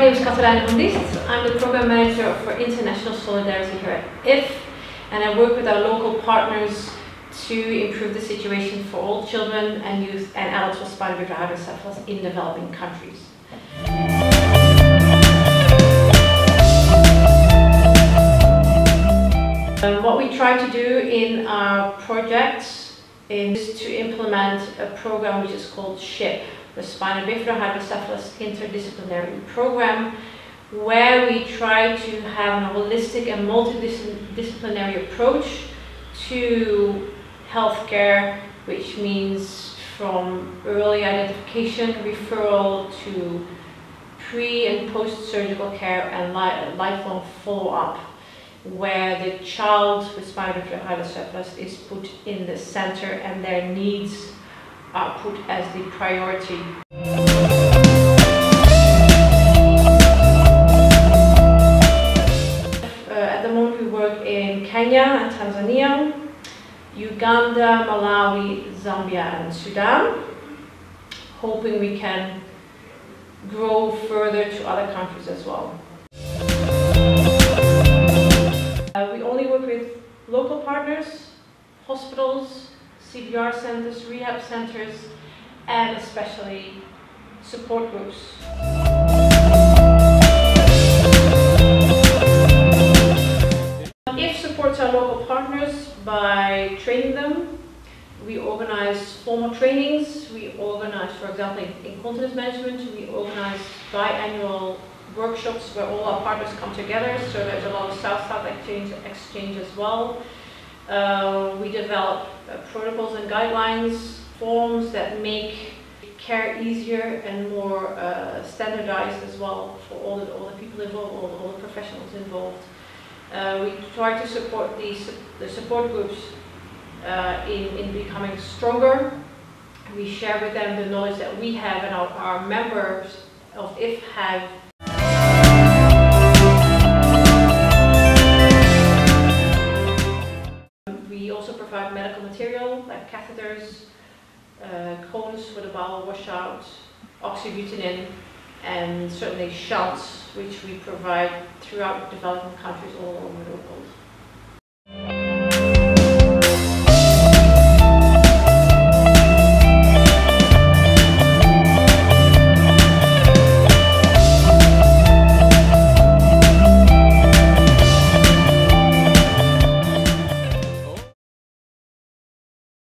Katelijne van Diest. I'm the program manager for international solidarity here at IF, and I work with our local partners to improve the situation for all children and youth and adults with spina bifida hydrocephalus in developing countries. What we try to do in our projects is to implement a program which is called SHIP, the Spina Bifida Hydrocephalus Interdisciplinary Program, where we try to have a holistic and multidisciplinary approach to healthcare, which means from early identification, referral to pre and post-surgical care and li lifelong follow-up, where the child with spina bifida hydrocephalus is put in the center and their needs are put as the priority. Uh, at the moment we work in Kenya and Tanzania, Uganda, Malawi, Zambia and Sudan, hoping we can grow further to other countries as well. Uh, we only work with local partners, hospitals, CBR centers, rehab centers, and especially support groups. Our local partners by training them. We organize formal trainings. We organize, for example, in incontinence management. We organize biannual workshops where all our partners come together. So there's a lot of South-South exchange, exchange as well. Uh, we develop uh, protocols and guidelines, forms that make care easier and more uh, standardized as well for all the, all the people involved, all, all the professionals involved. Uh, we try to support these, the support groups uh, in, in becoming stronger. We share with them the knowledge that we have and our, our members of IF have provide medical material like catheters, uh, cones for the bowel washout, oxybutynin, and certainly shunts, which we provide throughout developing countries all over the world.